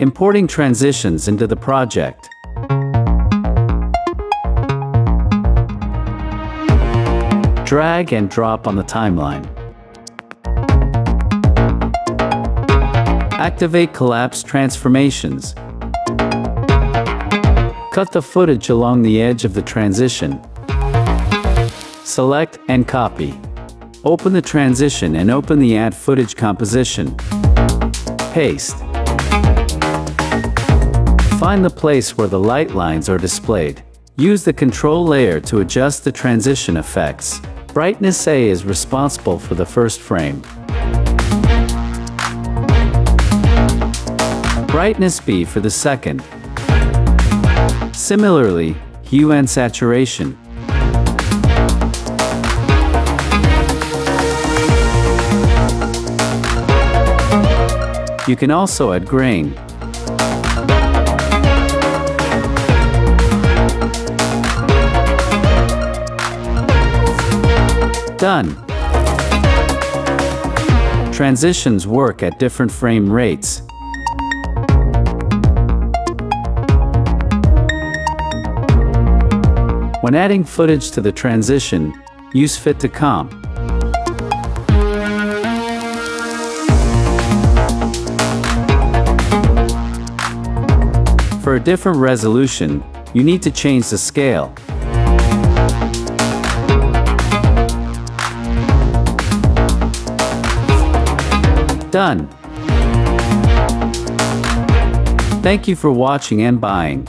Importing transitions into the project. Drag and drop on the timeline. Activate collapse transformations. Cut the footage along the edge of the transition. Select and copy. Open the transition and open the Add Footage composition. Paste. Find the place where the light lines are displayed. Use the control layer to adjust the transition effects. Brightness A is responsible for the first frame. Brightness B for the second. Similarly, hue and saturation. You can also add grain. Done. Transitions work at different frame rates. When adding footage to the transition, use Fit to Comp. For a different resolution, you need to change the scale. Done. Thank you for watching and buying.